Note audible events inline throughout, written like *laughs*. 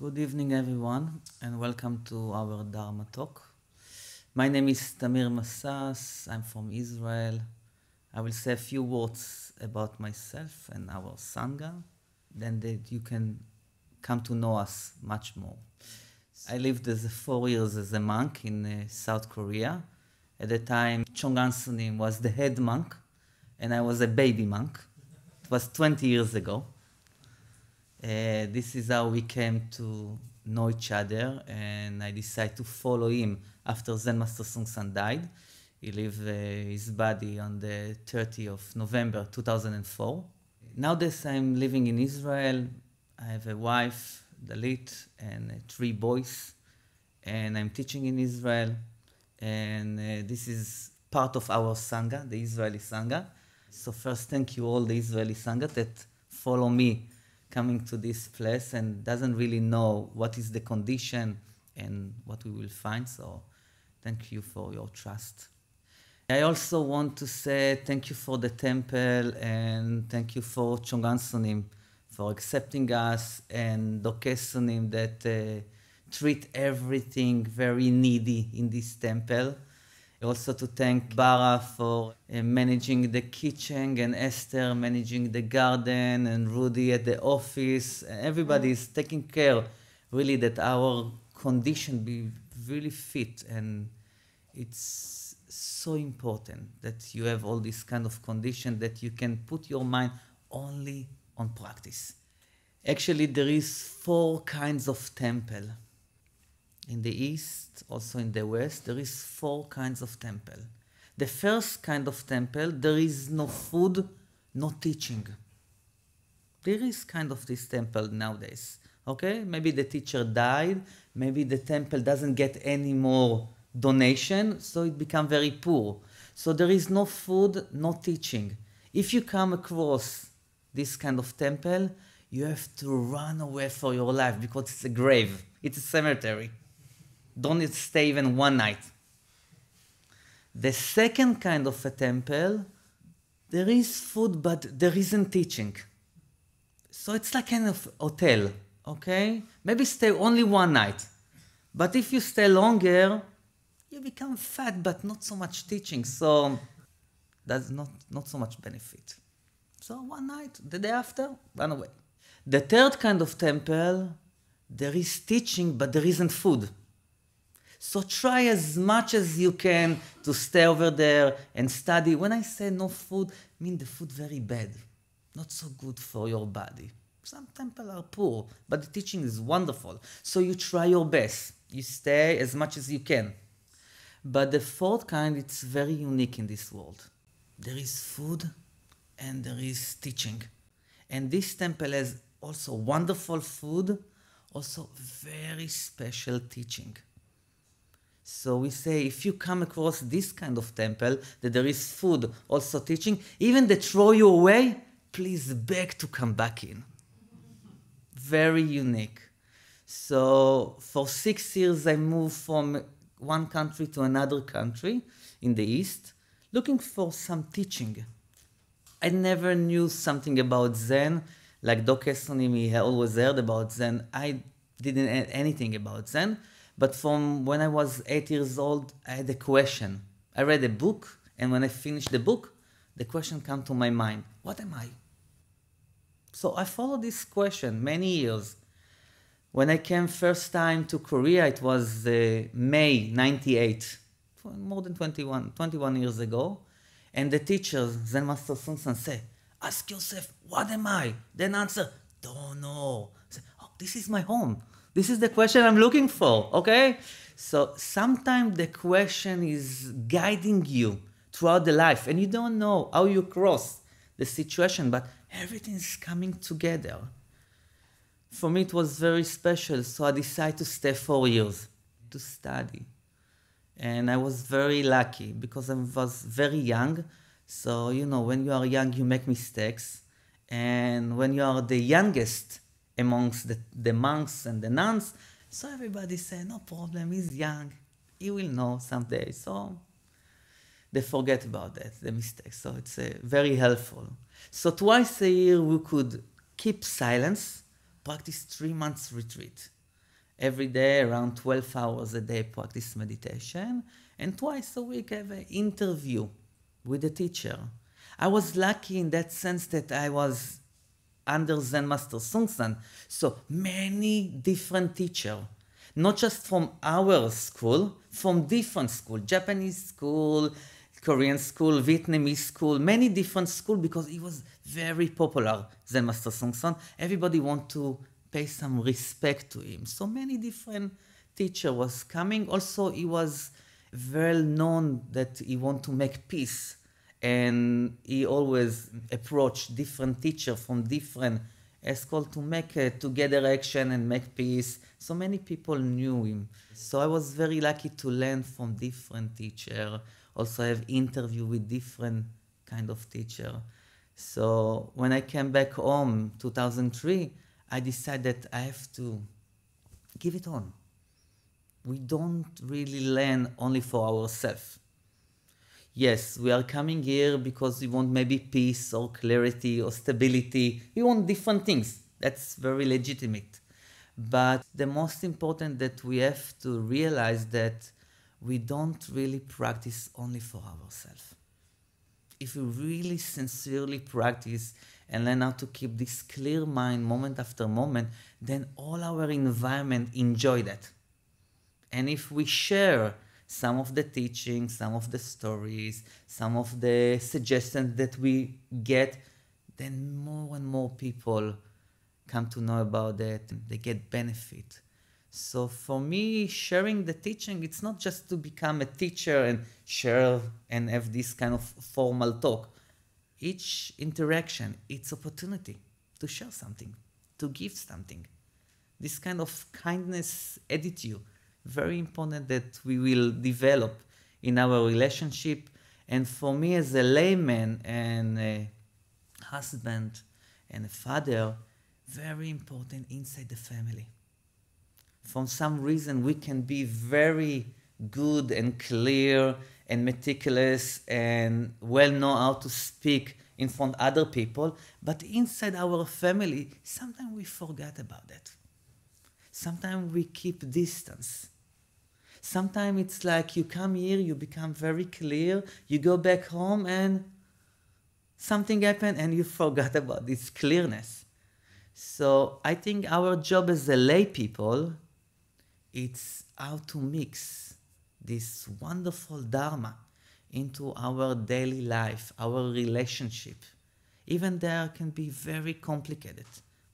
Good evening, everyone, and welcome to our Dharma talk. My name is Tamir Massas. I'm from Israel. I will say a few words about myself and our Sangha, then that you can come to know us much more. I lived as a four years as a monk in uh, South Korea. At the time, Chong An Sunim was the head monk, and I was a baby monk. It was 20 years ago. Uh, this is how we came to know each other, and I decided to follow him after Zen Master Seung died. He left uh, his body on the 30th of November 2004. Nowadays, I'm living in Israel. I have a wife, Dalit, and uh, three boys, and I'm teaching in Israel. And uh, this is part of our Sangha, the Israeli Sangha. So, first, thank you all the Israeli Sangha that follow me coming to this place and doesn't really know what is the condition and what we will find. So thank you for your trust. I also want to say thank you for the temple and thank you for Chong An Sunim for accepting us and Dokei Sunim that uh, treat everything very needy in this temple. Also to thank Bara for uh, managing the kitchen and Esther managing the garden and Rudy at the office. Everybody is taking care really that our condition be really fit and it's so important that you have all this kind of condition that you can put your mind only on practice. Actually, there is four kinds of temple in the east, also in the west, there is four kinds of temple. The first kind of temple, there is no food, no teaching. There is kind of this temple nowadays. Okay, maybe the teacher died, maybe the temple doesn't get any more donation, so it become very poor. So there is no food, no teaching. If you come across this kind of temple, you have to run away for your life because it's a grave, it's a cemetery. Don't stay even one night. The second kind of a temple, there is food, but there isn't teaching. So it's like kind of hotel, okay? Maybe stay only one night. But if you stay longer, you become fat, but not so much teaching. So that's not, not so much benefit. So one night, the day after, run away. The third kind of temple, there is teaching, but there isn't food. So try as much as you can to stay over there and study. When I say no food, I mean the food very bad, not so good for your body. Some temples are poor, but the teaching is wonderful. So you try your best. You stay as much as you can. But the fourth kind, it's very unique in this world. There is food and there is teaching. And this temple has also wonderful food, also very special teaching. So we say if you come across this kind of temple, that there is food, also teaching, even they throw you away, please beg to come back in. Very unique. So for six years, I moved from one country to another country in the East, looking for some teaching. I never knew something about Zen, like Dokei Sunim, he always heard about Zen. I didn't know anything about Zen. But from when I was eight years old, I had a question. I read a book, and when I finished the book, the question came to my mind What am I? So I followed this question many years. When I came first time to Korea, it was uh, May 98, more than 21, 21 years ago. And the teacher, Zen Master Seung Sahn, said, Ask yourself, what am I? Then answer, don't know. Say, oh, this is my home. This is the question I'm looking for, okay? So sometimes the question is guiding you throughout the life and you don't know how you cross the situation, but everything is coming together. For me, it was very special, so I decided to stay four years to study. And I was very lucky because I was very young. So, you know, when you are young, you make mistakes. And when you are the youngest, amongst the, the monks and the nuns. So everybody said, no problem, he's young, he will know someday. So they forget about that, the mistake. So it's uh, very helpful. So twice a year we could keep silence, practice three months retreat. every day around 12 hours a day practice meditation and twice a week have an interview with the teacher. I was lucky in that sense that I was under Zen Master Seung Sahn, so many different teachers, not just from our school, from different school, Japanese school, Korean school, Vietnamese school, many different school because it was very popular, Zen Master Seung Sahn. Everybody want to pay some respect to him. So many different teacher was coming. Also, he was well known that he want to make peace. And he always approached different teacher from different school to make a together action and make peace. So many people knew him. So I was very lucky to learn from different teacher. Also have interview with different kind of teacher. So when I came back home, 2003, I decided I have to give it on. We don't really learn only for ourselves. Yes, we are coming here because we want maybe peace or clarity or stability. We want different things. That's very legitimate. But the most important that we have to realize that we don't really practice only for ourselves. If we really sincerely practice and learn how to keep this clear mind moment after moment, then all our environment enjoy that. And if we share some of the teachings, some of the stories, some of the suggestions that we get, then more and more people come to know about it. They get benefit. So for me, sharing the teaching, it's not just to become a teacher and share and have this kind of formal talk each interaction, it's opportunity to share something, to give something. This kind of kindness attitude, very important that we will develop in our relationship. And for me as a layman and a husband and a father, very important inside the family. For some reason, we can be very good and clear and meticulous and well know how to speak in front of other people, but inside our family, sometimes we forget about that. Sometimes we keep distance. Sometimes it's like you come here, you become very clear, you go back home and something happened and you *laughs* forgot about this clearness. So I think our job as a lay people, it's how to mix this wonderful Dharma into our daily life, our relationship. Even there can be very complicated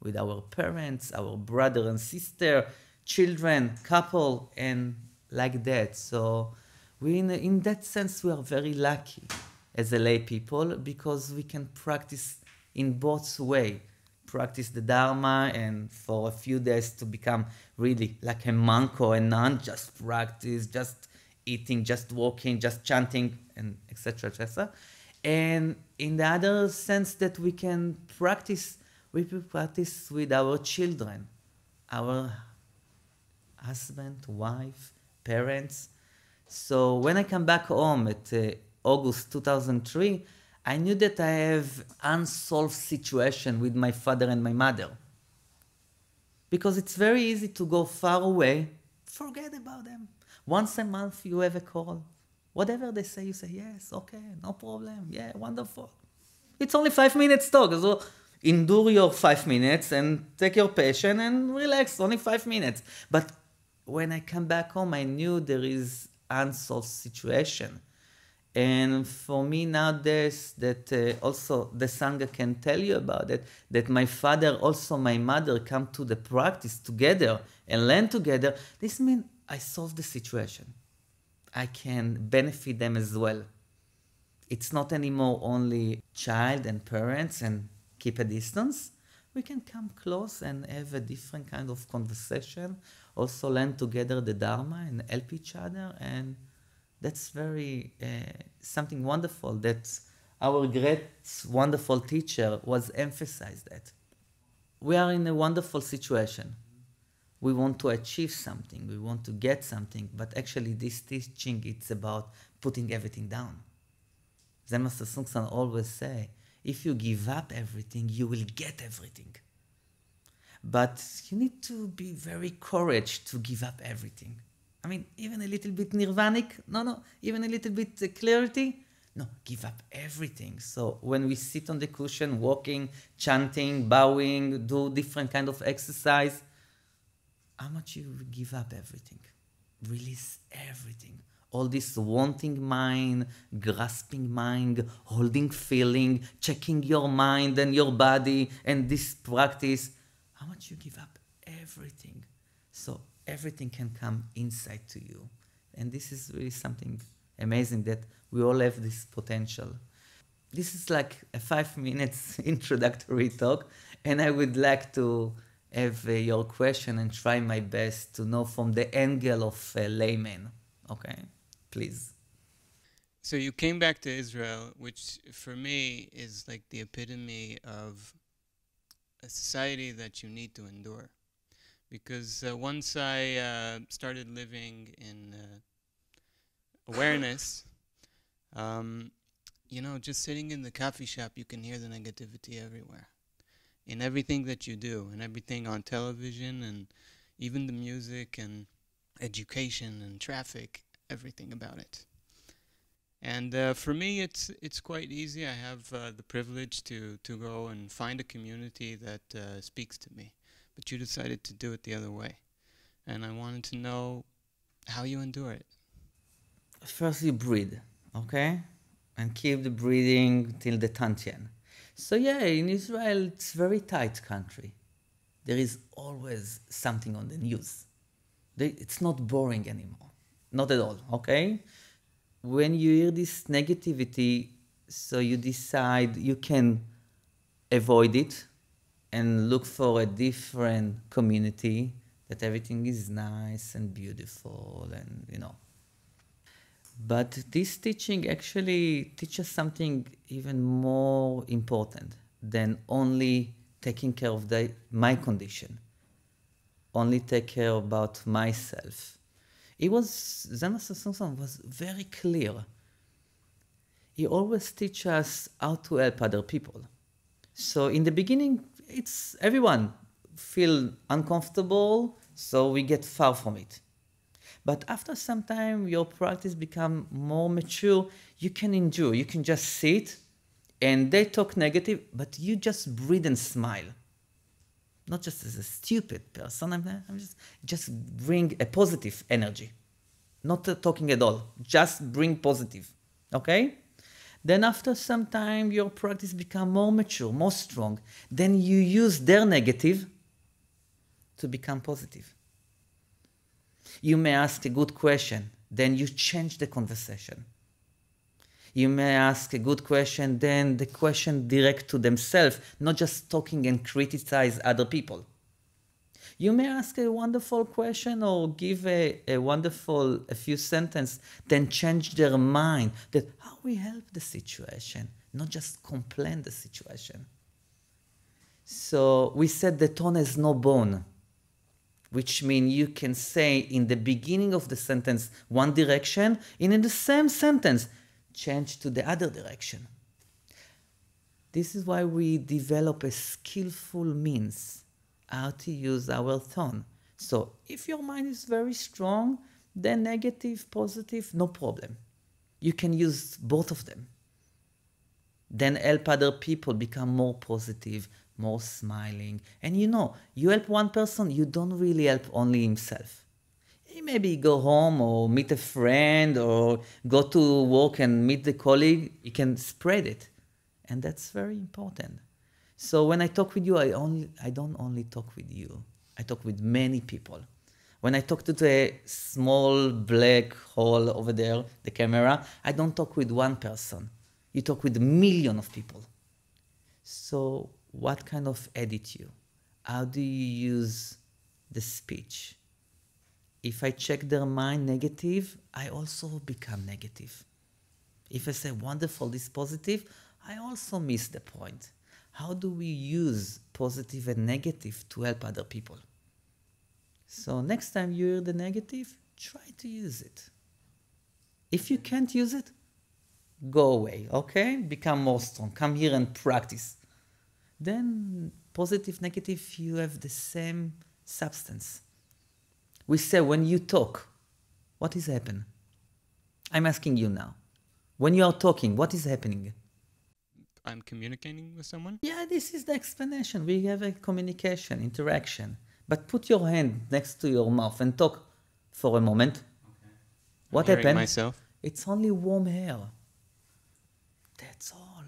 with our parents, our brother and sister, children, couple, and like that. So we, in, in that sense, we are very lucky as a lay people because we can practice in both way practice the dharma and for a few days to become really like a monk or a nun just practice just eating, just walking, just chanting, and etc. etc. And in the other sense that we can practice, we practice with our children, our husband, wife, parents. So when I come back home at uh, August 2003, I knew that I have unsolved situation with my father and my mother. Because it's very easy to go far away, forget about them. Once a month, you have a call. Whatever they say, you say, yes, okay, no problem. Yeah, wonderful. It's only five minutes talk. So endure your five minutes and take your patient and relax. Only five minutes. But when I come back home, I knew there is unsolved situation. And for me nowadays, that uh, also the Sangha can tell you about it, that my father, also my mother come to the practice together and learn together. This means I solve the situation. I can benefit them as well. It's not anymore only child and parents and keep a distance. We can come close and have a different kind of conversation, also learn together the Dharma and help each other. And that's very uh, something wonderful that our great, wonderful teacher was emphasized that. We are in a wonderful situation we want to achieve something, we want to get something, but actually this teaching it's about putting everything down. Zen Master Sahn always say, if you give up everything, you will get everything. But you need to be very courage to give up everything. I mean, even a little bit nirvanic, no, no, even a little bit uh, clarity, no, give up everything. So when we sit on the cushion, walking, chanting, bowing, do different kind of exercise, how much you give up everything? Release everything. All this wanting mind, grasping mind, holding feeling, checking your mind and your body, and this practice, how much you give up everything. So everything can come inside to you. And this is really something amazing that we all have this potential. This is like a five *laughs* minutes *laughs* introductory talk, and I would like to have uh, your question and try my best to know from the angle of a layman. Okay, please. So you came back to Israel, which for me is like the epitome of a society that you need to endure. Because uh, once I uh, started living in uh, awareness, *laughs* um, you know, just sitting in the coffee shop, you can hear the negativity everywhere in everything that you do, and everything on television, and even the music and education and traffic, everything about it. And uh, for me, it's it's quite easy. I have uh, the privilege to to go and find a community that uh, speaks to me. But you decided to do it the other way, and I wanted to know how you endure it. First, you breathe, okay, and keep the breathing till the tantien. So yeah, in Israel, it's very tight country. There is always something on the news. It's not boring anymore, not at all. Okay, when you hear this negativity, so you decide you can avoid it and look for a different community that everything is nice and beautiful and you know but this teaching actually teaches something even more important than only taking care of the, my condition, only take care about myself. It was, Zen Master Song was very clear. He always teach us how to help other people. So in the beginning, it's everyone feel uncomfortable, so we get far from it. But after some time, your practice become more mature. You can endure. You can just sit, and they talk negative, but you just breathe and smile. Not just as a stupid person. I'm, I'm just just bring a positive energy. Not uh, talking at all. Just bring positive. Okay. Then after some time, your practice become more mature, more strong. Then you use their negative to become positive. You may ask a good question, then you change the conversation. You may ask a good question, then the question direct to themselves, not just talking and criticize other people. You may ask a wonderful question or give a, a wonderful a few sentence, then change their mind that how we help the situation, not just complain the situation. So we said the tone has no bone which means you can say in the beginning of the sentence one direction, and in the same sentence, change to the other direction. This is why we develop a skillful means how to use our tone. So if your mind is very strong, then negative, positive, no problem. You can use both of them. Then help other people become more positive, more smiling. And you know, you help one person, you don't really help only himself. Maybe go home or meet a friend or go to work and meet the colleague, you can spread it. And that's very important. So when I talk with you, I only I don't only talk with you. I talk with many people. When I talk to the small black hole over there, the camera, I don't talk with one person. You talk with a million of people. So what kind of attitude? How do you use the speech? If I check their mind negative, I also become negative. If I say wonderful, this positive, I also miss the point. How do we use positive and negative to help other people? So next time you hear the negative, try to use it. If you can't use it, go away, okay? Become more strong. Come here and practice then positive, negative, you have the same substance. We say when you talk, what is happening? I'm asking you now. When you are talking, what is happening? I'm communicating with someone? Yeah, this is the explanation. We have a communication, interaction. But put your hand next to your mouth and talk for a moment. Okay. What happened? myself. It's only warm air. That's all.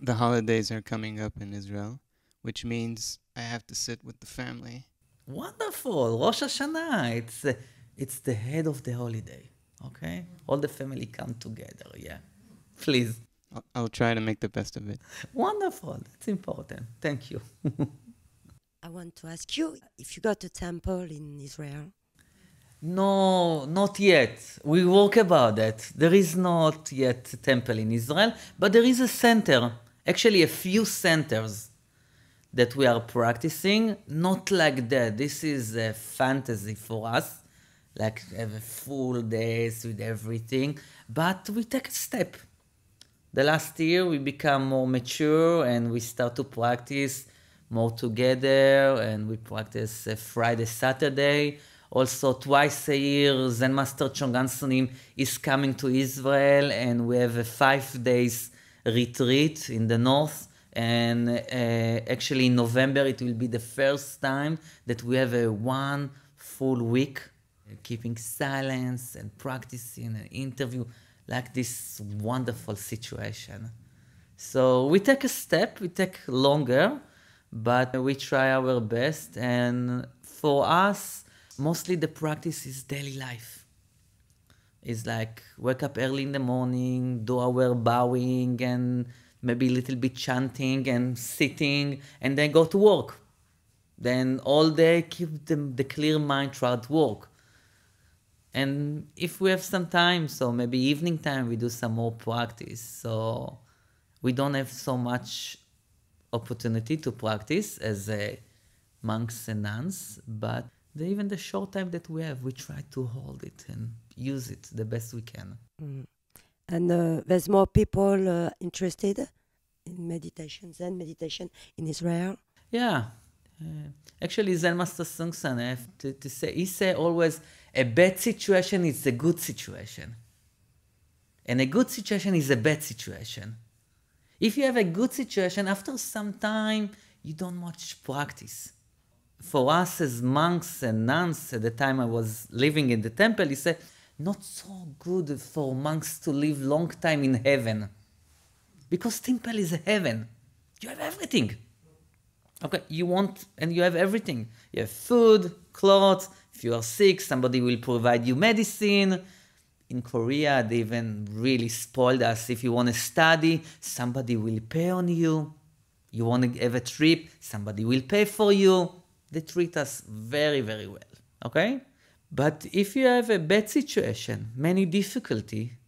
The holidays are coming up in Israel, which means I have to sit with the family. Wonderful. Rosh Hashanah. It's, uh, it's the head of the holiday. Okay? All the family come together. Yeah. Please. I'll, I'll try to make the best of it. Wonderful. That's important. Thank you. *laughs* I want to ask you if you got a temple in Israel. No, not yet. We work about that. There is not yet a temple in Israel, but there is a center, actually a few centers that we are practicing. Not like that. This is a fantasy for us, like have a full days with everything, but we take a step the last year we become more mature and we start to practice more together and we practice uh, Friday, Saturday. Also, twice a year, Zen Master Chong An Sunim is coming to Israel and we have a five days retreat in the north. And uh, actually, in November, it will be the first time that we have a one full week keeping silence and practicing an interview like this wonderful situation. So we take a step, we take longer, but we try our best. And for us, mostly the practice is daily life. It's like wake up early in the morning, do our bowing and maybe a little bit chanting and sitting, and then go to work. Then all day keep the, the clear mind throughout work. And if we have some time, so maybe evening time, we do some more practice. So we don't have so much opportunity to practice as a monks and nuns, but the, even the short time that we have, we try to hold it and use it the best we can. Mm. And uh, there's more people uh, interested in meditation, Zen meditation in Israel. Yeah, uh, actually, Zen Master I have to, to say, he say always a bad situation is a good situation. And a good situation is a bad situation. If you have a good situation, after some time, you don't much practice. For us as monks and nuns, at the time I was living in the temple, he said, not so good for monks to live long time in heaven. Because temple is heaven. You have everything. Okay, you want, and you have everything. You have food, clothes, if you are sick, somebody will provide you medicine. In Korea, they even really spoiled us. If you want to study, somebody will pay on you. You want to have a trip, somebody will pay for you. They treat us very, very well. Okay? But if you have a bad situation, many difficulty,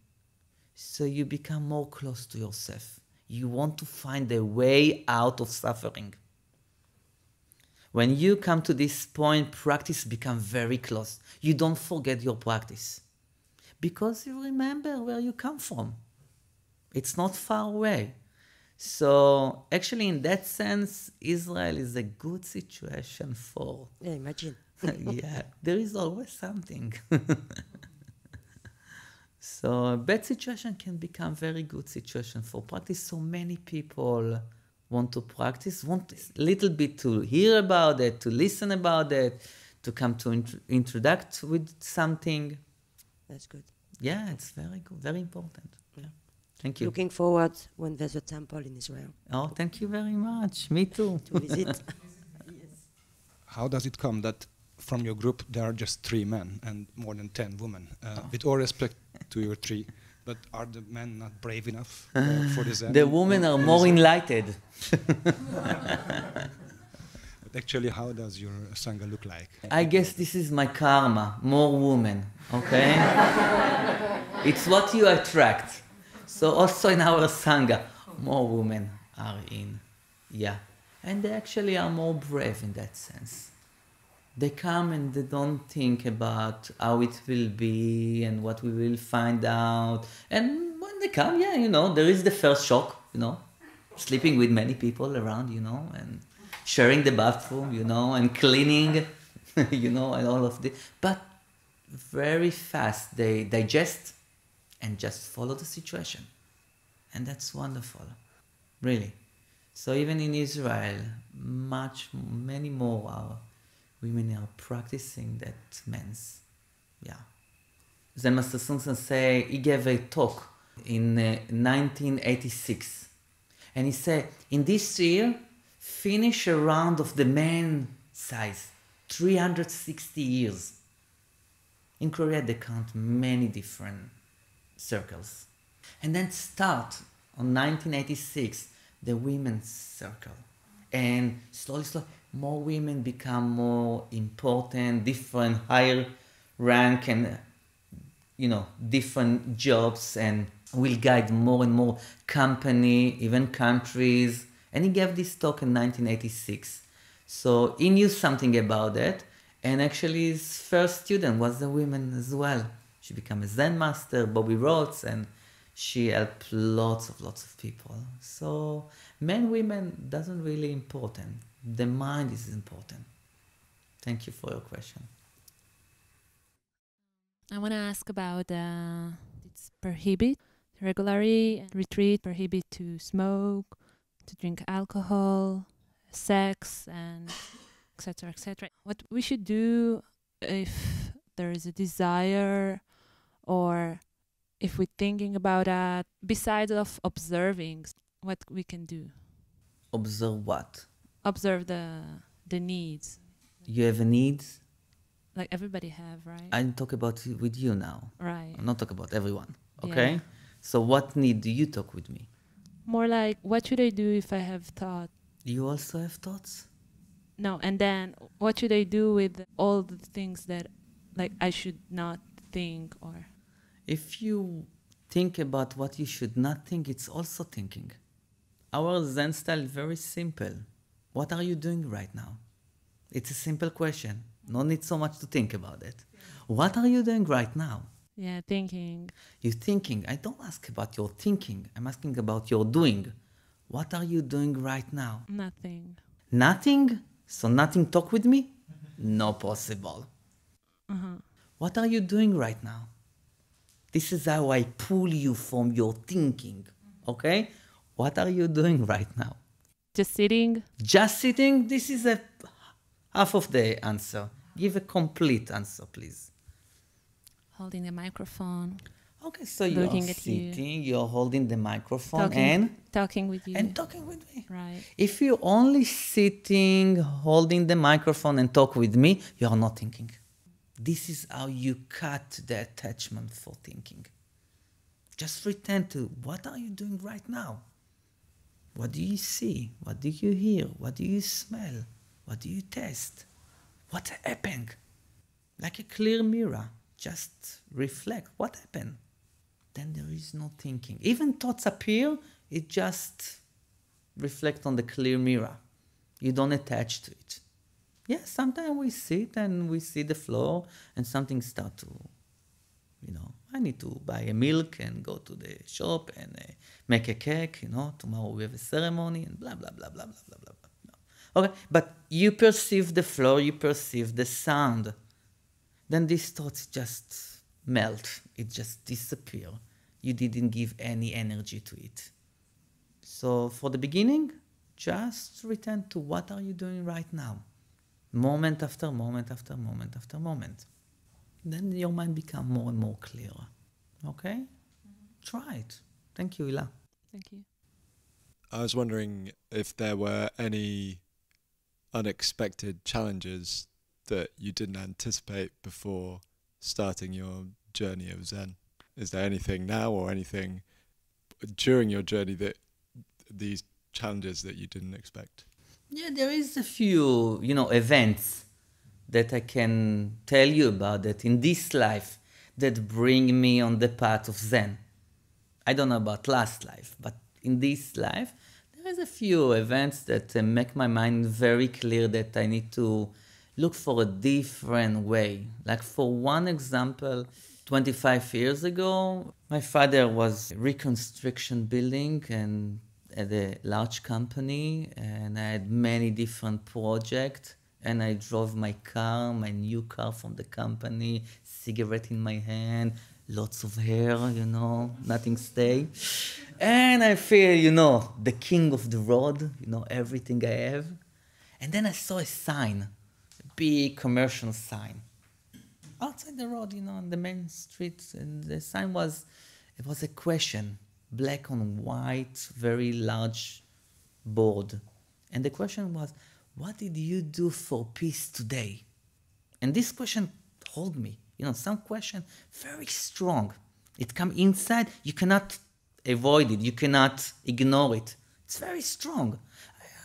so you become more close to yourself. You want to find a way out of suffering. When you come to this point, practice become very close. You don't forget your practice because you remember where you come from. It's not far away. So actually, in that sense, Israel is a good situation for. Yeah, imagine. *laughs* yeah, there is always something. *laughs* so a bad situation can become very good situation for practice. So many people want to practice, want a little bit to hear about it, to listen about it, to come to int- introduce with something. That's good. Yeah, it's very good, very important. Yeah. Thank you. Looking forward when there's a temple in Israel. Oh, thank you very much. Me too. to visit. *laughs* yes. How does it come that from your group there are just three men and more than ten women? Uh, oh. With all respect to your three, but are the men not brave enough uh, for this? the women are more enlightened. *laughs* but actually, how does your sangha look like? I guess this is my karma. More women, okay? *laughs* it's what you attract. So also in our sangha, more women are in, yeah, and they actually are more brave in that sense they come and they don't think about how it will be and what we will find out. And when they come, yeah, you know, there is the first shock, you know. sleeping with many people around, you know, and sharing the bathroom, you know, and cleaning, *laughs* you know, and all of this. But very fast they digest and just follow the situation. And that's wonderful, really. So even in Israel, much, many more are, women are practicing that men's, yeah. Zen Master Sun say he gave a talk in uh, 1986, and he said, in this year, finish a round of the man size, 360 years. In Korea, they count many different circles. And then start on 1986, the women's circle. And slowly, slowly, more women become more important, different, higher rank, and you know, different jobs, and will guide more and more company, even countries. And he gave this talk in 1986. So he knew something about it. And actually, his first student was a woman as well. She became a Zen master, Bobby Rhodes, and she helped lots of lots of people. So men, women doesn't really important. The mind is important. Thank you for your question. I want to ask about uh, it's prohibit regularly retreat prohibit to smoke, to drink alcohol, sex, and etc. etc. What we should do if there is a desire or if we're thinking about that, besides of observing, what we can do? Observe what? Observe the the needs. You have a need? Like everybody have, right? I talk about it with you now. right. I'm not talk about everyone. Okay? Yeah. So what need do you talk with me? More like, what should I do if I have thought? You also have thoughts? No, and then what should I do with all the things that, like, I should not think or? If you think about what you should not think, it's also thinking. Our Zen style is very simple. What are you doing right now? It's a simple question. No need so much to think about it. What are you doing right now? Yeah, thinking. You're thinking. I don't ask about your thinking. I'm asking about your doing. What are you doing right now? Nothing. Nothing? So nothing talk with me? No possible. Uh-huh. What are you doing right now? This is how I pull you from your thinking. Okay? What are you doing right now? Just sitting. Just sitting? This is a half of the answer. Give a complete answer, please. Holding the microphone, Okay, so you're at you. sitting, you're holding the microphone talking, and talking with you. and talking with me. right. If you're only sitting, holding the microphone and talk with me, you are not thinking. This is how you cut the attachment for thinking. Just return to what are you doing right now? What do you see? What do you hear? What do you smell? What do you taste? What's happening? Like a clear mirror. Just reflect what happened. Then there is no thinking. Even thoughts appear, it just reflect on the clear mirror. You don't attach to it. Yeah, sometimes we sit and we see the floor and something start to, you know, I need to buy a milk and go to the shop and uh, make a cake, you know, tomorrow we have a ceremony and blah, blah, blah, blah, blah, blah, blah. No. Okay, but you perceive the floor, you perceive the sound. Then these thoughts just melt, it just disappear. You didn't give any energy to it. So for the beginning, just return to what are you doing right now, moment after moment after moment after moment. Then your mind become more and more clear. Okay, try it. Thank you, Ila. Thank you. I was wondering if there were any unexpected challenges that you didn't anticipate before starting your journey of Zen. Is there anything now or anything during your journey that these challenges that you didn't expect? Yeah, there is a few, you know, events that I can tell you about that in this life that bring me on the path of Zen. I don't know about last life, but in this life, there is a few events that uh, make my mind very clear that I need to look for a different way. Like for one example, 25 years ago, my father was reconstruction building and at a large company and I had many different projects. And I drove my car, my new car from the company, cigarette in my hand, lots of hair, you know, nothing stay. And I feel, you know, the king of the road, you know, everything I have. And then I saw a sign, a big commercial sign outside the road, you know, on the main street. And the sign was, it was a question, black on white, very large board. And the question was, what did you do for peace today? And this question hold me. You know, some question very strong. It come inside. You cannot avoid it. You cannot ignore it. It's very strong.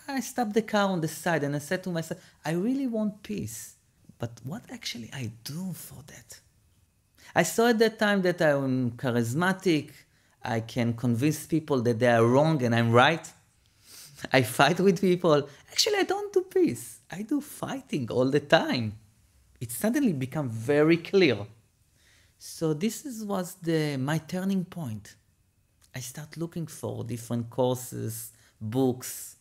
I, I stopped the car on the side and I said to myself, I really want peace. But what actually I do for that? I saw at that time that I'm charismatic. I can convince people that they are wrong and I'm right. *laughs* I fight with people. Actually, I don't do peace. I do fighting all the time. It suddenly become very clear. So this is, was the my turning point. I start looking for different courses, books,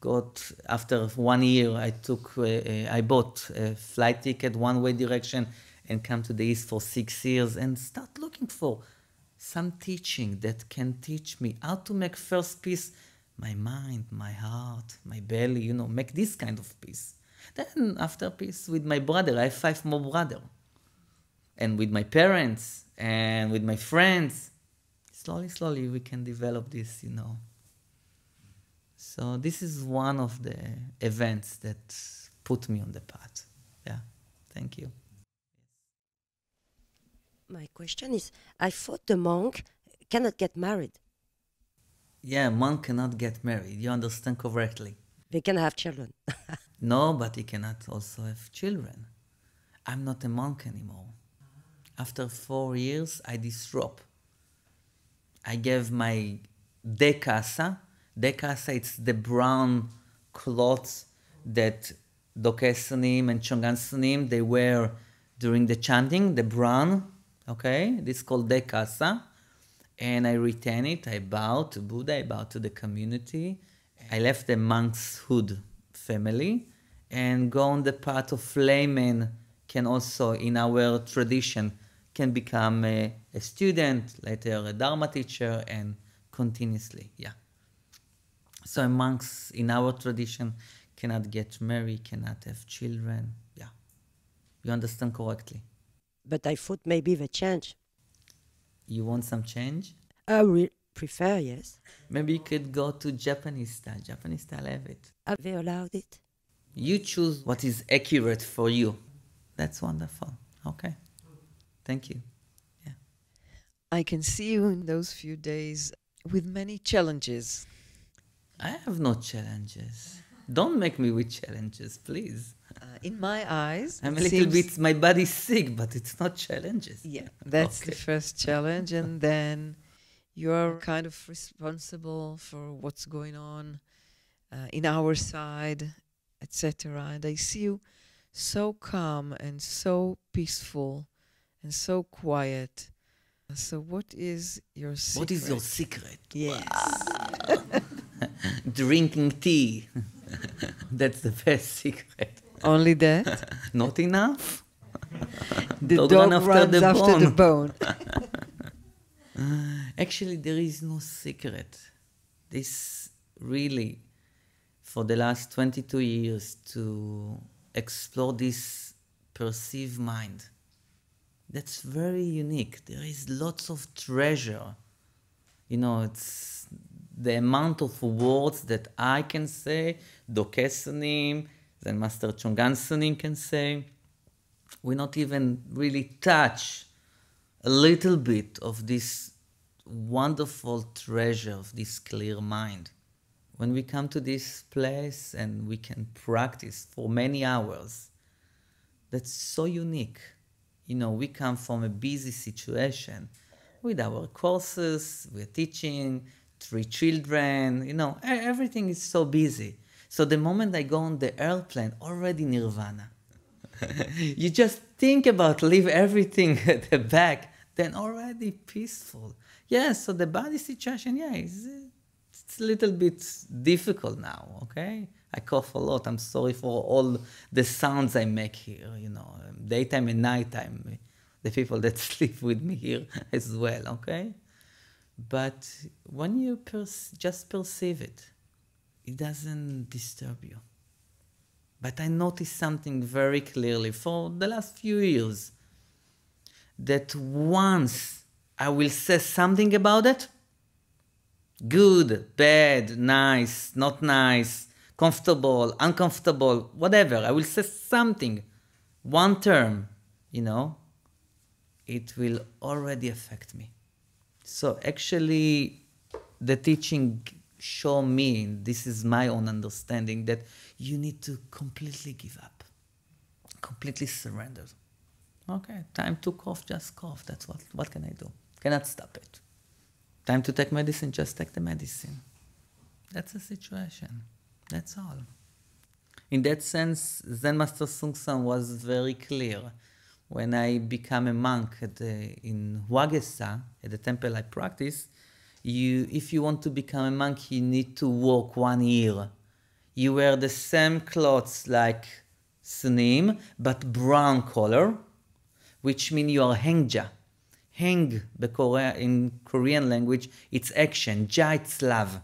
got after one year i took uh, uh, i bought a flight ticket one way direction and come to the east for six years and start looking for some teaching that can teach me how to make first peace my mind my heart my belly you know make this kind of peace then after peace with my brother i have five more brother and with my parents and with my friends slowly slowly we can develop this you know so this is one of the events that put me on the path. Yeah, thank you. My question is, I thought the monk cannot get married. Yeah, monk cannot get married. You understand correctly. They can have children. *laughs* no, but he cannot also have children. I'm not a monk anymore. After four years, I disrupt. I gave my decasa, Dekasa, it's the brown cloth that Dokesanim and Chong An Sunim, they wear during the chanting, the brown, okay? This is called Dekasa. And I retain it, I bow to Buddha, I bow to the community. I left the monk's hood family and go on the path of layman can also, in our tradition, can become a, a student, later a Dharma teacher, and continuously, yeah. So monks in our tradition cannot get married, cannot have children. Yeah. You understand correctly. But I thought maybe the change. You want some change? I would prefer, yes. Maybe you could go to Japanese style. Japanese style have it. Have they allowed it? You choose what is accurate for you. That's wonderful. Okay. Thank you. Yeah. I can see you in those few days with many challenges. I have no challenges. Don't make me with challenges, please. Uh, in my eyes, I'm a little bit, my body's sick, but it's not challenges. Yeah, *laughs* that's okay. the first challenge. and *laughs* then you're kind of responsible for what's going on uh, in our side, etc. And I see you so calm and so peaceful and so quiet. So, what is your secret? What is your secret? Yes. *laughs* drinking tea. That's the best secret. Only that? *laughs* Not enough. *laughs* the dog, dog after runs the after bone. the bone. *laughs* Actually, there is no secret. This really, for the last 22 years, to explore this perceived mind. That's very unique. There is lots of treasure. You know, it's the amount of words that I can say, Dokesanim, then Master Chong An Sunim can say, we not even really touch a little bit of this wonderful treasure of this clear mind. When we come to this place and we can practice for many hours, that's so unique. You know, we come from a busy situation with our courses, we're teaching, three children, you know, everything is so busy. So the moment I go on the airplane, already nirvana. you just think about leave everything *laughs* at the back, then already peaceful. Yeah, so the body situation, yeah, uh, it's a little bit difficult now, okay? I cough a lot. I'm sorry for all the sounds I make here, you know, daytime and nighttime. The people that *laughs* sleep with me here as well, okay? But when you just perceive it, it doesn't disturb you. But I noticed something very clearly for the last few years that once I will say something about it, good, bad, nice, not nice, comfortable, uncomfortable, whatever, I will say something, one term, you know, it will already affect me. So actually, the teaching show me, this is my own understanding, that you need to completely give up, completely surrender. Okay, time to cough, just cough. That's what, what can I do? Cannot stop it. Time to take medicine, just take the medicine. That's the situation. That's all. In that sense, Zen Master Seung Sahn was very clear. When I became a monk at the, in Hwagyesa, at the temple I practice, you, if you want to become a monk, you need to walk one year. You wear the same clothes like Sunim, but brown color, which means you are Hengja. Heng in Korean language, it's action. Ja, it's love.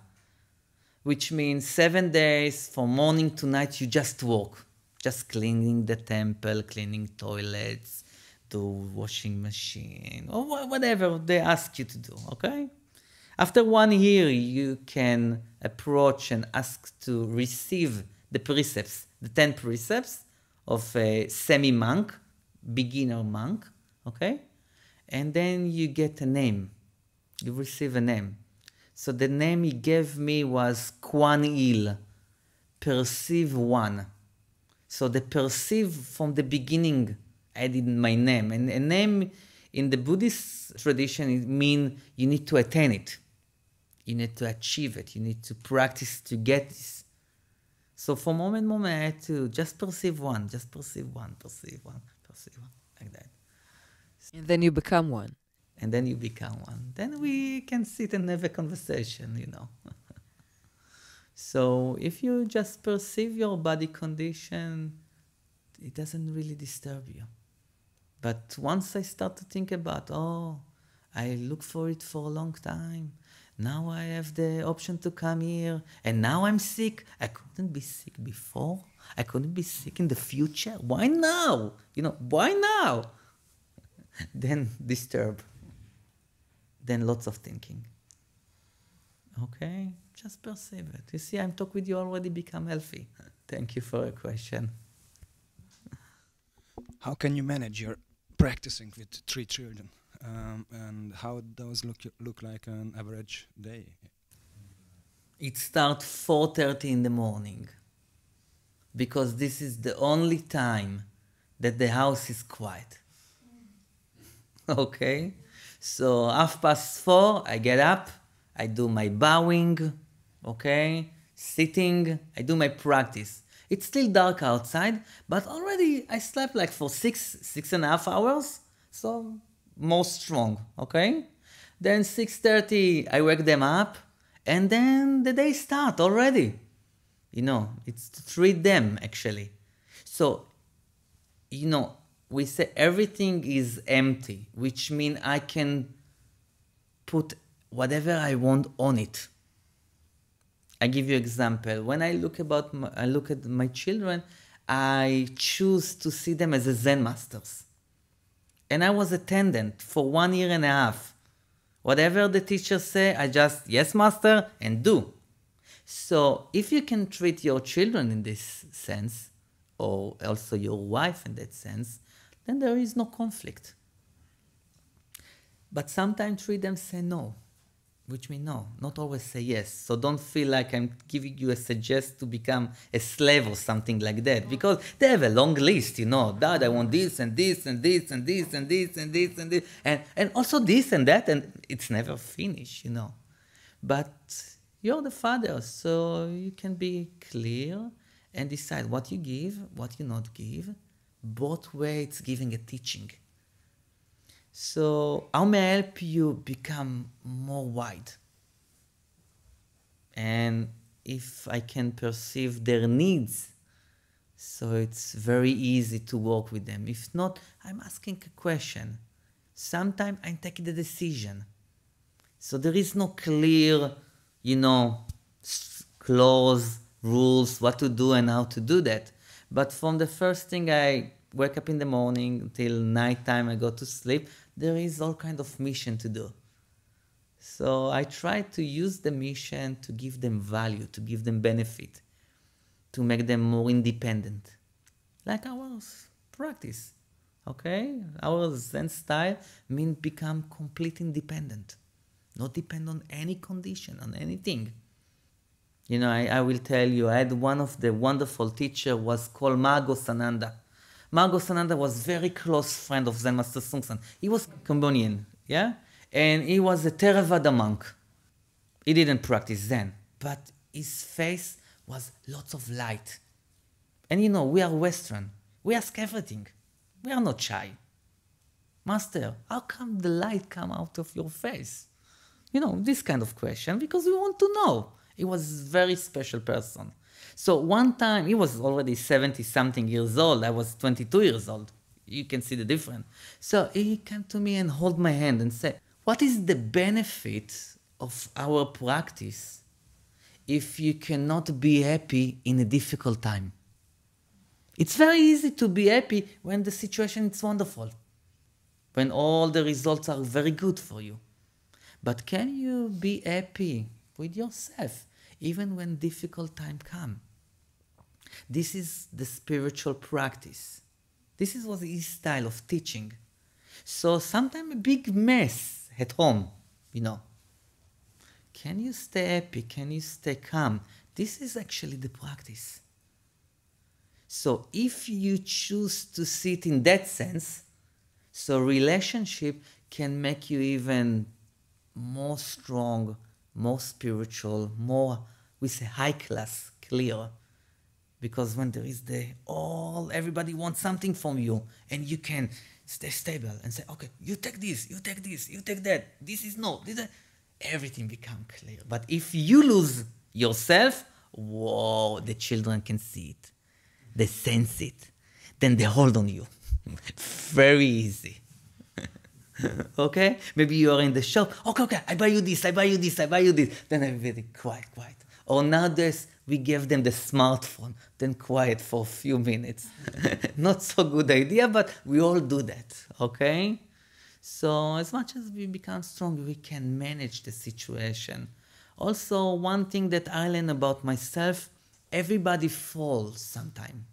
Which means seven days from morning to night, you just walk. Just cleaning the temple, cleaning toilets, do washing machine, or whatever they ask you to do, okay? After one year, you can approach and ask to receive the precepts, the 10 precepts of a semi monk, beginner monk, okay? And then you get a name. You receive a name. So the name he gave me was Kwan Il, perceive one. So the perceive from the beginning added my name. And a name in the Buddhist tradition it mean you need to attain it. You need to achieve it. You need to practice to get this. So for moment, moment, I had to just perceive one, just perceive one, perceive one, perceive one, like that. And then you become one. And then you become one. Then we can sit and have a conversation, you know. *laughs* so if you just perceive your body condition, it doesn't really disturb you. But once I start to think about, oh, I look for it for a long time. Now I have the option to come here, and now I'm sick. I couldn't be sick before. I couldn't be sick in the future. Why now? You know, why now? *laughs* then disturb. Then lots of thinking. Okay, just perceive it. You see, I'm talking with you already become healthy. *laughs* Thank you for a question. How can you manage your practicing with three children? Um, and how does look look like an average day? It starts 4:30 in the morning because this is the only time that the house is quiet. *laughs* okay, so half past four, I get up, I do my bowing, okay, sitting, I do my practice. It's still dark outside, but already I slept like for six, six and a half hours. So most strong, okay? Then 6.30, I wake them up, and then the day start already. You know, it's to treat them, actually. So, you know, we say everything is empty, which means I can put whatever I want on it. I give you example. When I look about my, I look at my children, I choose to see them as a Zen masters and I was attendant for one year and a half. Whatever the teacher say, I just yes, master, and do. So if you can treat your children in this sense, or also your wife in that sense, then there is no conflict. But sometimes treat them say no which means no, not always say yes. So don't feel like I'm giving you a suggest to become a slave or something like that, mm. because they have a long list, you know. Dad, I want this and this and this and this and this and this and this and and also this and that, and it's never finished, you know. But you're the father, so you can be clear and decide what you give, what you not give. Both ways, giving a teaching. So, how may I help you become more wide? And if I can perceive their needs, so it's very easy to work with them. If not, I'm asking a question. Sometimes I take the decision. So there is no clear, you know, clause, rules, what to do and how to do that. But from the first thing I wake up in the morning till nighttime I go to sleep, there is all kind of mission to do. So I try to use the mission to give them value, to give them benefit, to make them more independent, like our practice. Okay, our Zen style means become complete independent, not depend on any condition, on anything. You know, I, I will tell you, I had one of the wonderful teacher was called Maha Ghosananda. Maha Ghosananda was very close friend of Zen Master Seung Sahn. He was Cambodian, yeah? And he was a Theravada monk. He didn't practice Zen, but his face was lots of light. And you know, we are Western. We ask everything. We are not shy. Master, how come the light come out of your face? You know, this kind of question, because we want to know. He was a very special person. So one time, he was already 70 something years old. I was 22 years old. You can see the difference. So he came to me and hold my hand and said, what is the benefit of our practice if you cannot be happy in a difficult time? It's very easy to be happy when the situation is wonderful, when all the results are very good for you. But can you be happy with yourself even when difficult time come. This is the spiritual practice. This is what his style of teaching. So sometimes a big mess at home, you know. Can you stay happy? Can you stay calm? This is actually the practice. So if you choose to sit in that sense, so relationship can make you even more strong, more spiritual, more with a high class clear. Because when there is the all, everybody wants something from you, and you can stay stable and say, okay, you take this, you take this, you take that. This is no, this is, everything become clear. But if you lose yourself, whoa, the children can see it, they sense it, then they hold on you. *laughs* Very easy. *laughs* okay? Maybe you are in the shop. Okay, okay, I buy you this, I buy you this, I buy you this. Then everybody quiet, quiet. Or nowadays, we give them the smartphone, then quiet for a few minutes. *laughs* Not so good idea, but we all do that, okay? So as much as we become strong, we can manage the situation. Also, one thing that I learned about myself, everybody falls sometime.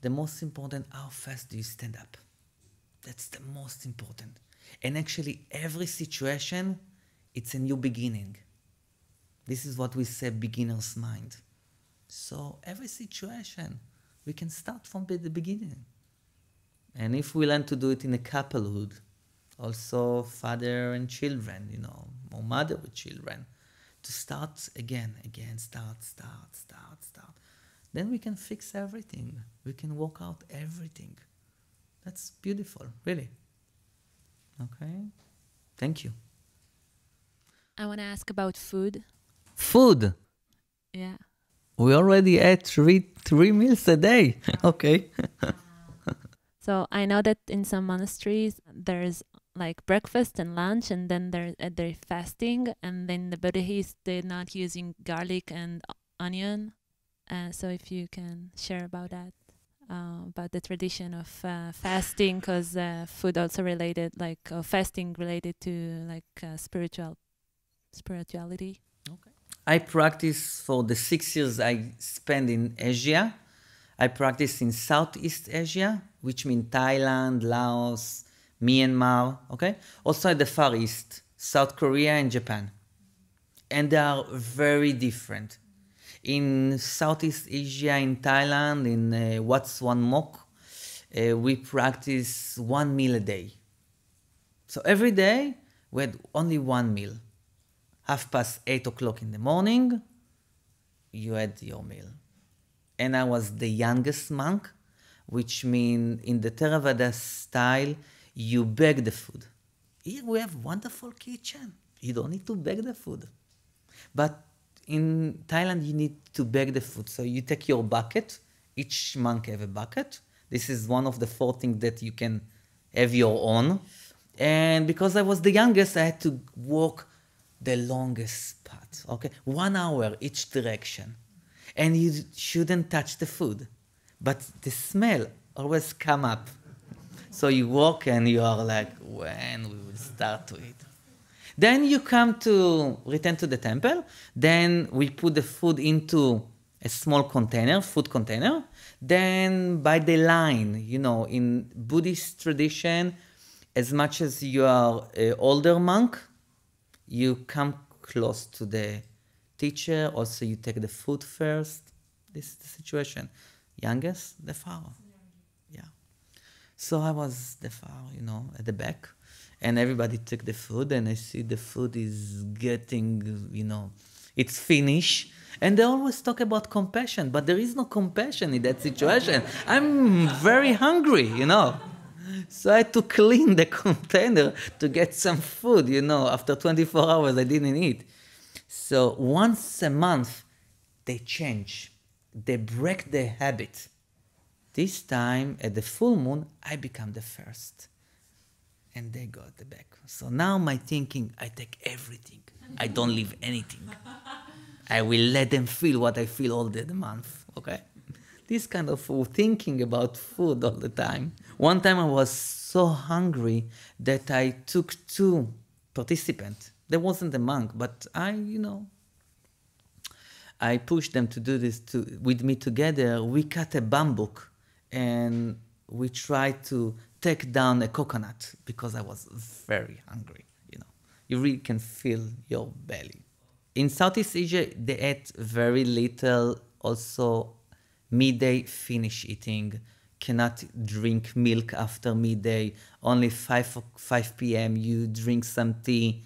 The most important, how fast do you stand up? That's the most important. And actually, every situation, it's a new beginning. This is what we say beginner's mind. So every situation, we can start from the beginning. And if we learn to do it in a couplehood, also father and children, you know, or mother with children, to start again, again, start, start, start, start. Then we can fix everything. We can work out everything. That's beautiful, really. Okay? Thank you. I want to ask about food. Food. Yeah. We already ate three three meals a day. *laughs* okay. *laughs* So I know that in some monasteries there's like breakfast and lunch, and then they're uh, they're fasting, and then the Buddhists they're not using garlic and onion. Uh, so if you can share about that, uh, about the tradition of uh, fasting, because uh, food also related, like uh, fasting related to like uh, spiritual spirituality. I practice for the six years I spent in Asia. I practice in Southeast Asia, which means Thailand, Laos, Myanmar, okay? Also at the Far East, South Korea and Japan. And they are very different. In Southeast Asia, in Thailand, in uh, Wat Suan Mokkh, uh, we practice one meal a day. So every day, we had only one meal half past eight o'clock in the morning, you had your meal. And I was the youngest monk, which means in the Theravada style, you beg the food. Here we have wonderful kitchen. You don't need to beg the food. But in Thailand you need to beg the food. So you take your bucket. Each monk have a bucket. This is one of the four things that you can have your own. And because I was the youngest, I had to walk the longest path. Okay, one hour each direction, and you shouldn't touch the food, but the smell always come up. So you walk and you are like, when we will start to eat. Then you come to return to the temple. Then we put the food into a small container, food container. Then by the line, you know, in Buddhist tradition, as much as you are an older monk, you come close to the teacher. Also, you take the food first. This is the situation. Youngest, the father. Yeah. So I was the father, you know, at the back, and everybody took the food, and I see the food is getting, you know, it's finished. And they always talk about compassion, but there is no compassion in that situation. I'm very hungry, you know. So I had to clean the *laughs* container to get some food, you know. After 24 hours, I didn't eat. So once a month, they change. They break the habit. This time, at the full moon, I become the first. And they got the back. So now my thinking, I take everything. I don't leave anything. *laughs* I will let them feel what I feel all the month, okay? This kind of thinking about food all the time. One time I was so hungry that I took two participants. There wasn't a monk, but I, you know, I pushed them to do this to, with me together. We cut a bamboo and we tried to take down a coconut because I was very hungry. You know, you really can feel your belly. In Southeast Asia, they ate very little. Also, midday finish eating. Cannot drink milk after midday. Only 5, 5 p.m. you drink some tea.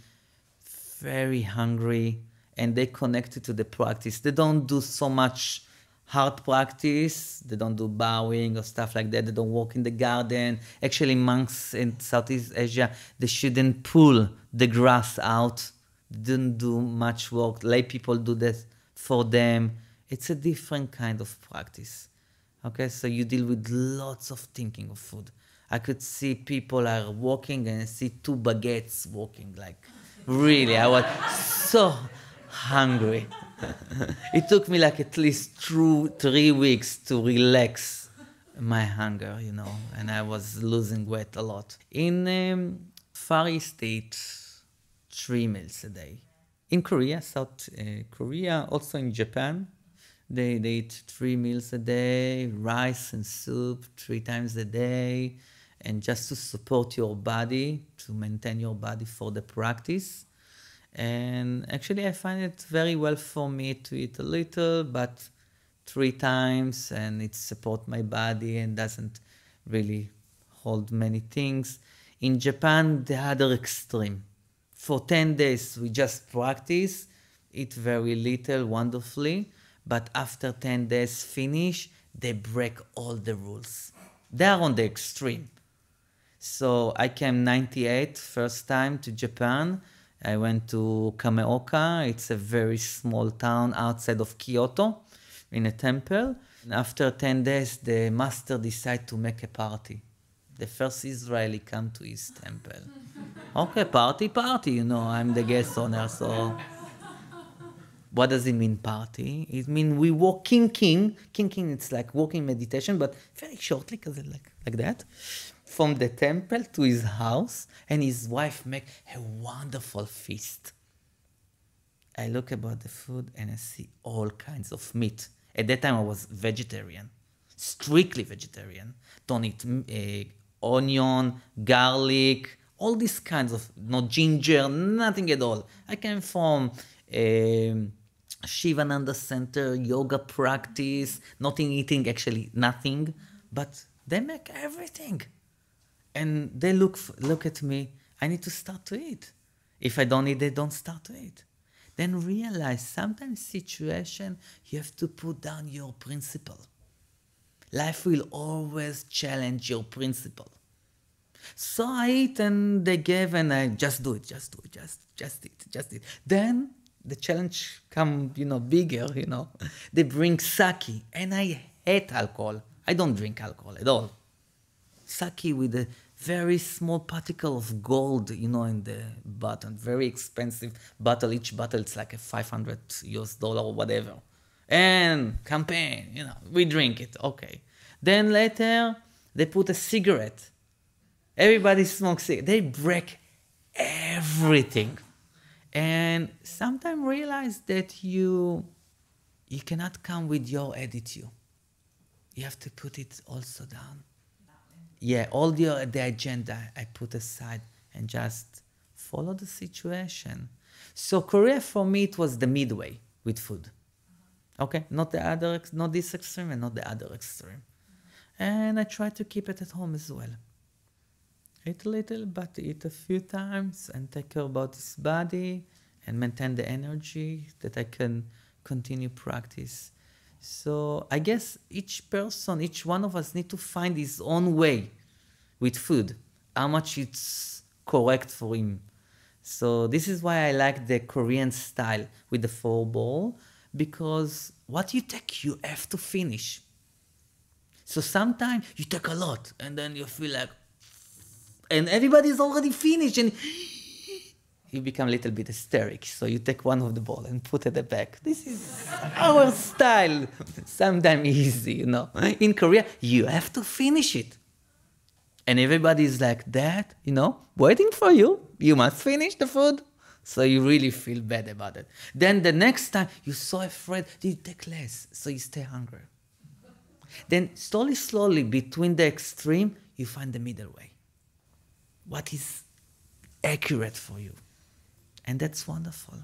Very hungry. And they connect it to the practice. They don't do so much hard practice. They don't do bowing or stuff like that. They don't walk in the garden. Actually, monks in Southeast Asia, they shouldn't pull the grass out. They don't do much work. Lay people do that for them. It's a different kind of practice. Okay, so you deal with lots of thinking of food. I could see people are walking and I see two baguettes walking like really I was so hungry. *laughs* it took me like at least two, three weeks to relax my hunger, you know, and I was losing weight a lot. In um, Far East, eat three meals a day. In Korea, South uh, Korea, also in Japan, they, they eat three meals a day, rice and soup three times a day, and just to support your body, to maintain your body for the practice. And actually, I find it very well for me to eat a little, but three times, and it support my body and doesn't really hold many things. In Japan, the other extreme. For 10 days, we just practice, eat very little, wonderfully, but after 10 days finish, they break all the rules. They are on the extreme. So I came 98 first time to Japan. I went to Kameoka. It's a very small town outside of Kyoto in a temple. And after 10 days, the master decided to make a party. The first Israeli come to his temple. *laughs* okay, party, party, you know, I'm the guest owner, so what does it mean party? It means we walk king king. King king it's like walking meditation, but very shortly, because like like that. From the temple to his house, and his wife make a wonderful feast. I look about the food and I see all kinds of meat. At that time I was vegetarian, strictly vegetarian. Don't eat uh, onion, garlic, all these kinds of no ginger, nothing at all. I came from um, Shivananda Center, yoga practice, nothing eating, actually nothing, but they make everything. And they look, look at me, I need to start to eat. If I don't eat, they don't start to eat. Then realize sometimes situation, you have to put down your principle. Life will always challenge your principle. So I eat and they gave and I just do it, just do it, just, just eat, just eat. Then the challenge come, you know, bigger, you know. They bring sake, and I hate alcohol. I don't drink alcohol at all. Sake with a very small particle of gold, you know, in the bottom. Very expensive bottle. Each bottle it's like a 500 US dollar or whatever. And campaign, you know, we drink it. Okay. Then later they put a cigarette. Everybody smokes it. They break everything. And sometimes realize that you you cannot come with your attitude. You have to put it also down. Yeah, all the the agenda I put aside and just follow the situation. So Korea for me it was the midway with food. Okay, not the other, not this extreme and not the other extreme. And I try to keep it at home as well. Eat a little, but eat a few times and take care about his body and maintain the energy that I can continue practice. So I guess each person, each one of us need to find his own way with food, how much it's correct for him. So this is why I like the Korean style with the four ball because what you take, you have to finish. So sometimes you take a lot and then you feel like, and everybody's already finished and you become a little bit hysteric. So you take one of the ball and put it back. This is our style. Sometimes easy, you know. In Korea, you have to finish it. And everybody's like that, you know, waiting for you. You must finish the food. So you really feel bad about it. Then the next time you're so afraid, you take less, so you stay hungry. Then slowly, slowly, between the extreme, you find the middle way. What is accurate for you. And that's wonderful.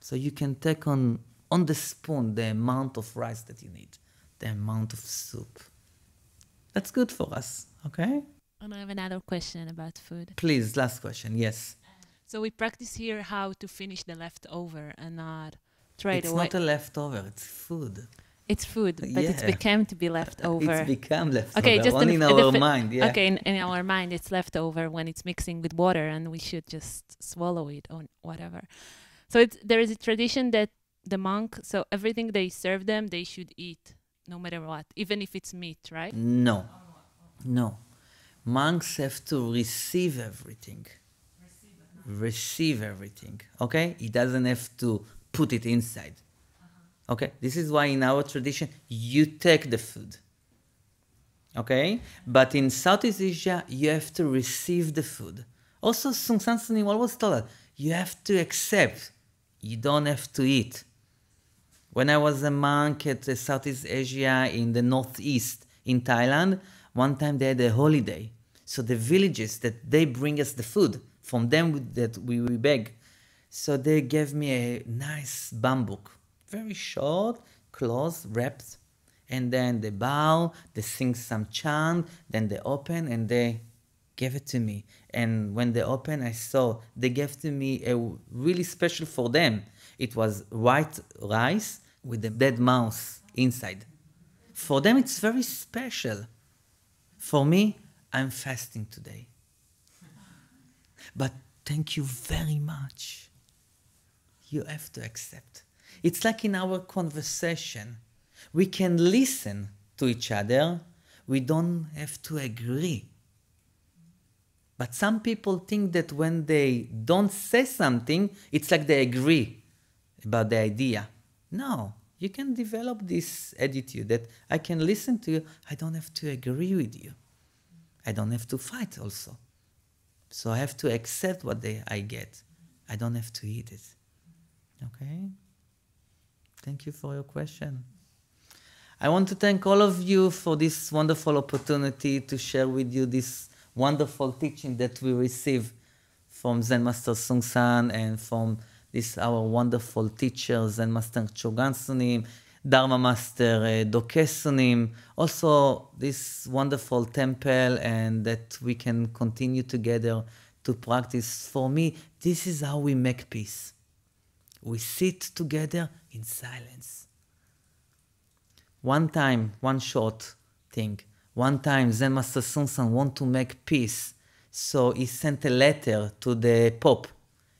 So you can take on on the spoon the amount of rice that you need, the amount of soup. That's good for us, okay? And I have another question about food. Please, last question. Yes. So we practice here how to finish the leftover and not trade it's away. not a leftover, it's food. It's food, but it's Yeah. become to be leftover. *laughs* It's become leftover. Okay, just only in, in our mind, yeah. Okay, in, in our mind, it's leftover when it's mixing with water, and we should just swallow it or whatever. So it's there is a tradition that the monk, so everything they serve them, they should eat, no matter what, even if it's meat, right? No, no. Monks have to receive everything. Receive everything. Okay? He doesn't have to put it inside. Okay? This is why in our tradition you take the food. Okay? But in Southeast Asia you have to receive the food. Also, Seung Sahn Sunim always told us you have to accept. You don't have to eat. When I was a monk at Southeast Asia in the northeast in Thailand, one time they had a holiday. So the villages that they bring us the food from them that we, we beg. So they gave me a nice bamboo, very short, close, wrapped. And then they bow, they sing some chant, then they open and they gave it to me. And when they opened, I saw they gave to me a really special for them. It was white rice with a dead mouse inside. For them, it's very special. For me, I'm fasting today. But thank you very much. You have to accept. It's like in our conversation. We can listen to each other. We don't have to agree. But some people think that when they don't say something, it's like they agree about the idea. No, you can develop this attitude that I can listen to you, I don't have to agree with you. I don't have to fight also. So I have to accept what they, I get. I don't have to eat it. Okay? Thank you for your question. I want to thank all of you for this wonderful opportunity to share with you this wonderful teaching that we receive from Zen Master Seung Sahn and from this our wonderful teacher Zen Master Chong An Sunim, Dharma Master uh, Doke Sunim, also this wonderful temple and that we can continue together to practice. For me, this is how we make peace. We sit together in silence. One time, one short thing. One time, Zen Master Seung Sahn want to make peace, so he sent a letter to the Pope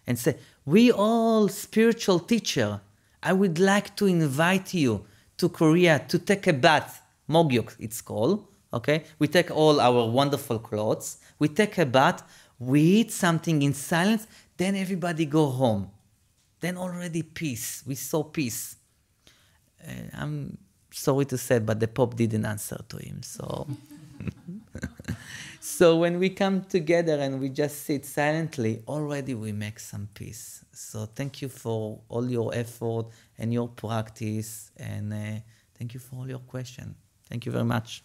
and said, We all spiritual teacher. I would like to invite you to Korea to take a bath. Mogyuk, it's called. Okay, we take all our wonderful clothes. We take a bath. We eat something in silence. Then everybody go home. Then already peace. We saw peace. Uh, I'm sorry to say, but the Pope didn't answer to him. So. *laughs* so when we come together and we just sit silently, already we make some peace. So thank you for all your effort and your practice, and uh, thank you for all your questions. Thank you very much.